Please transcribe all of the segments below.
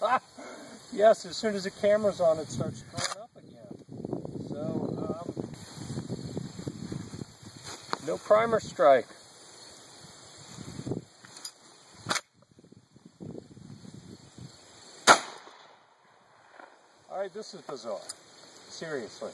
yes, as soon as the camera's on, it starts drawing up again. So, um, no primer strike. All right, this is bizarre. Seriously.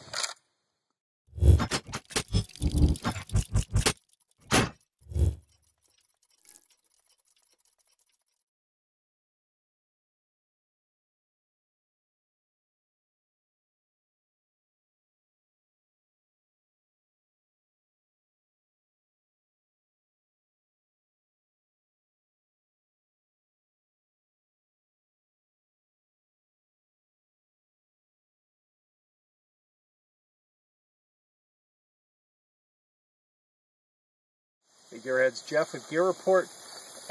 Hey Gearheads, Jeff with Gear Report,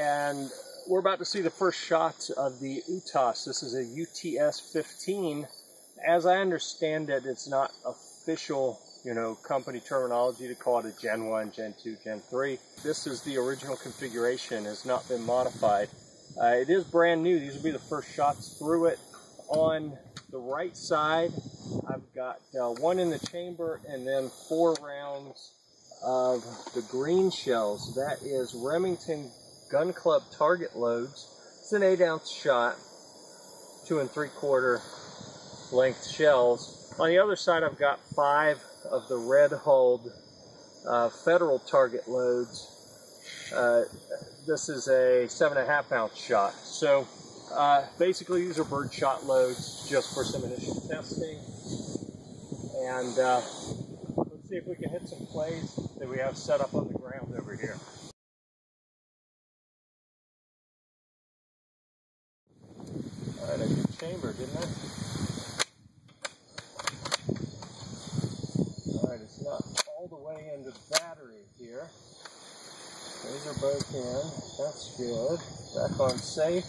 and we're about to see the first shots of the UTAS. This is a UTS-15. As I understand it, it's not official, you know, company terminology to call it a Gen 1, Gen 2, Gen 3. This is the original configuration, has not been modified. Uh, it is brand new. These will be the first shots through it. On the right side, I've got uh, one in the chamber and then four rounds of the green shells. That is Remington Gun Club target loads. It's an eight ounce shot, two and three quarter length shells. On the other side, I've got five of the red hulled uh, federal target loads. Uh, this is a seven and a half ounce shot. So uh, basically these are bird shot loads just for some initial testing. And uh, let's see if we can hit some clays that we have set up on the ground over here. I did chamber, didn't I? All right, it's not all the way into the battery here. Those are both in. That's good. Back on safe.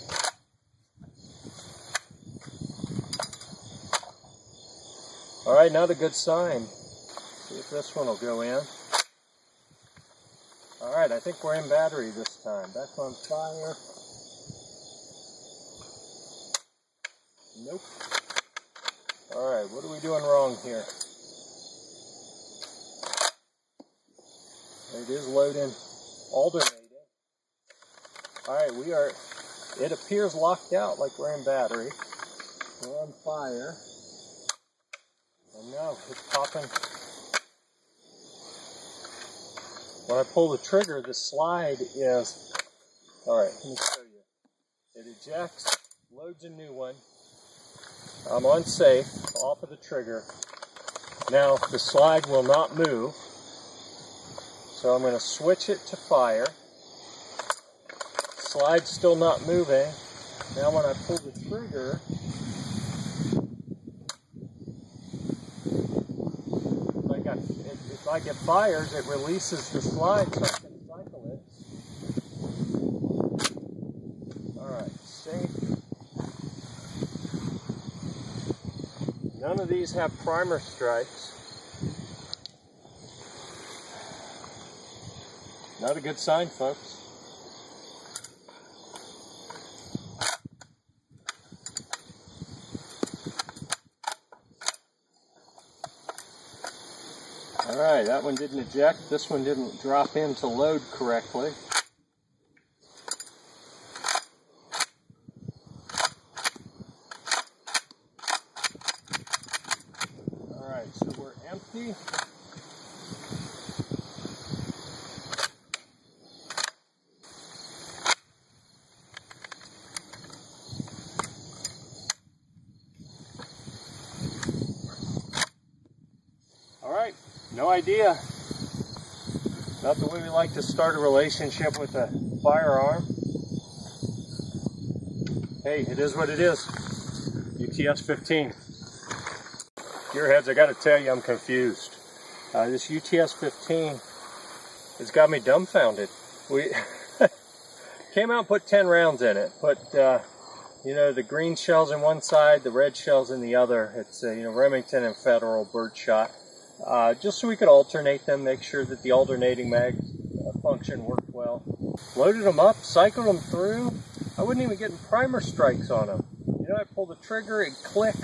All right, another good sign. See if this one will go in. All right, I think we're in battery this time. Back on fire. Nope. All right, what are we doing wrong here? It is loading, alternating. All right, we are, it appears locked out like we're in battery. We're on fire. And no, it's popping. When I pull the trigger, the slide is, all right, let me show you. It ejects, loads a new one. I'm on safe, off of the trigger. Now the slide will not move. So I'm going to switch it to fire. Slide's still not moving. Now when I pull the trigger, like I, if, if I get fires, it releases the slide so I can cycle it. Alright, safe. None of these have primer strikes. Not a good sign, folks. All right, that one didn't eject. This one didn't drop in to load correctly. All right, so we're empty. All right, no idea. Not the way we like to start a relationship with a firearm. Hey, it is what it is. UTS 15. Gearheads, I gotta tell you, I'm confused. Uh, this UTS 15 has got me dumbfounded. We came out and put 10 rounds in it. Put, uh, you know, the green shells in one side, the red shells in the other. It's, uh, you know, Remington and Federal birdshot. Uh, just so we could alternate them, make sure that the alternating mag uh, function worked well. Loaded them up, cycled them through. I wasn't even getting primer strikes on them. You know, I pulled the trigger, it click,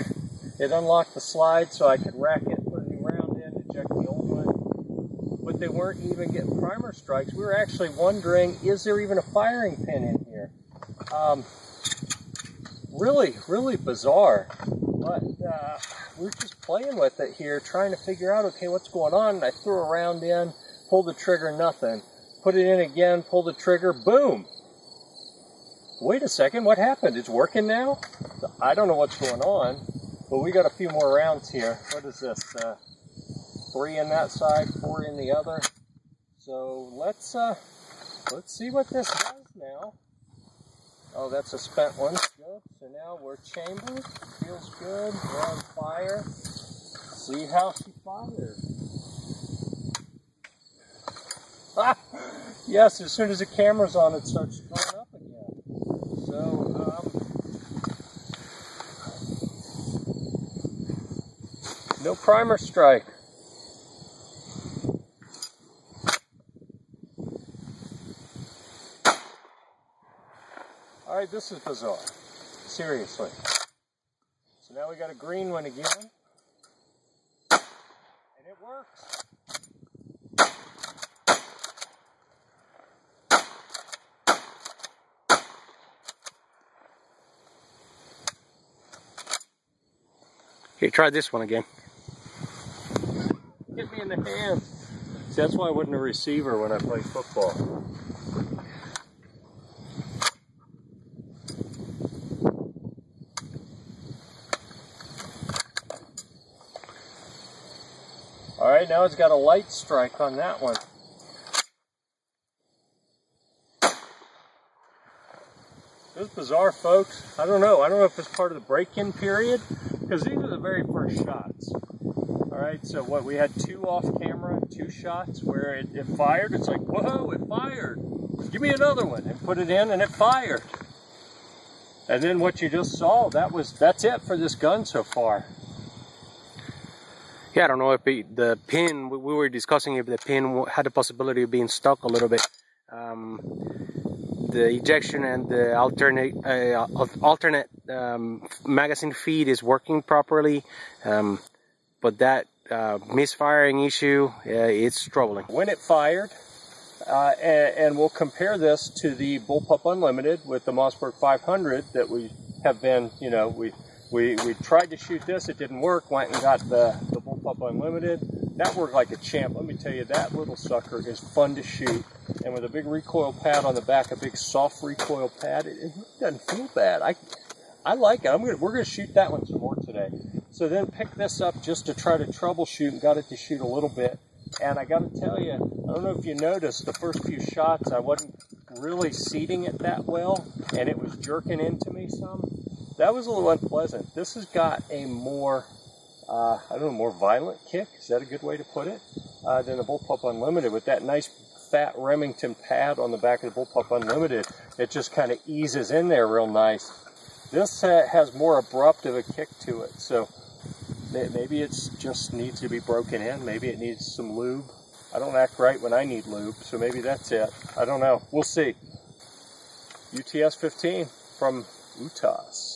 it unlocked the slide so I could rack it, put a new round in, eject the old one. But they weren't even getting primer strikes. We were actually wondering, is there even a firing pin in here? Um, really, really bizarre. But uh, we are just playing with it here, trying to figure out, okay, what's going on? And I threw a round in, pulled the trigger, nothing. Put it in again, pull the trigger, boom. Wait a second, what happened? It's working now? I don't know what's going on, but we got a few more rounds here. What is this? Uh, three in that side, four in the other. So let's uh, let's see what this does now. Oh, that's a spent one. Good. So now we're chambered. Feels good. We're on fire. See how she fires. Ah, yes, as soon as the camera's on, it starts going up again. So, um, no primer strike. All right, this is bizarre. Seriously. So now we got a green one again. And it works. Okay, try this one again. Get me in the hand. See, that's why I wasn't a receiver when I played football. All right, now it's got a light strike on that one. This is bizarre, folks. I don't know. I don't know if it's part of the break-in period, because these are the very first shots. All right, so what, we had two off camera, two shots where it, it fired. It's like, whoa, it fired. Give me another one. And put it in and it fired. And then what you just saw, that was, that's it for this gun so far. Yeah, I don't know if it, the pin, we were discussing if the pin had the possibility of being stuck a little bit. Um, the ejection and the alternate uh, alternate um, magazine feed is working properly, um, but that uh, misfiring issue uh, it's troubling. When it fired, uh, and, and, we'll compare this to the Bullpup Unlimited with the Mossberg 500 that we have been, you know, we we, we tried to shoot this, it didn't work, went and got the, the Bullpup Unlimited. That worked like a champ. Let me tell you, that little sucker is fun to shoot. And with a big recoil pad on the back, a big soft recoil pad, it, it doesn't feel bad. I, I like it. I'm gonna, we're going to shoot that one some more today. So then pick this up just to try to troubleshoot and got it to shoot a little bit. And I got to tell you, I don't know if you noticed, the first few shots I wasn't really seating it that well, and it was jerking into me some that was a little unpleasant. This has got a more, uh, I don't know, more violent kick. Is that a good way to put it? Uh, than the Bullpup Unlimited with that nice fat Remington pad on the back of the Bullpup Unlimited. It just kind of eases in there real nice. This has more abrupt of a kick to it, so maybe it just needs to be broken in. Maybe it needs some lube. I don't act right when I need lube, so maybe that's it. I don't know. We'll see. UTS 15 from UTAS.